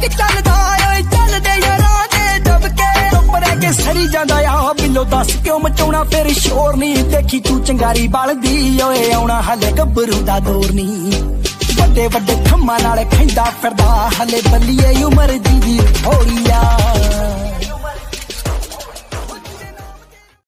ਕਿ ਚੱਲਦਾ ਓਏ ਚੱਲਦੇ ਯਾਰਾਂ ਦੇ ਦਬ ਕੇ ਉੱਪਰੇ ਕੇ ਸਰੀ ਜਾਂਦਾ ਆ ਬਿੱਲੋ ਦੱਸ ਕਿਉਂ ਮਚਾਉਣਾ? ਫਿਰ ਸ਼ੋਰ ਨਹੀਂ ਦੇਖੀ ਤੂੰ ਚੰਗਾਰੀ ਬਲਦੀ ਓਏ ਆਉਣਾ ਹਲੇ ਗੱਭਰੂ ਦਾ ਦੌਰ ਨਹੀਂ ਵੱਡੇ ਵੱਡੇ ਥੰਮਾਂ ਨਾਲ ਖੈਂਦਾ ਫਿਰਦਾ, ਹਲੇ ਬੱਲੀਏ ਉਮਰ ਦੀ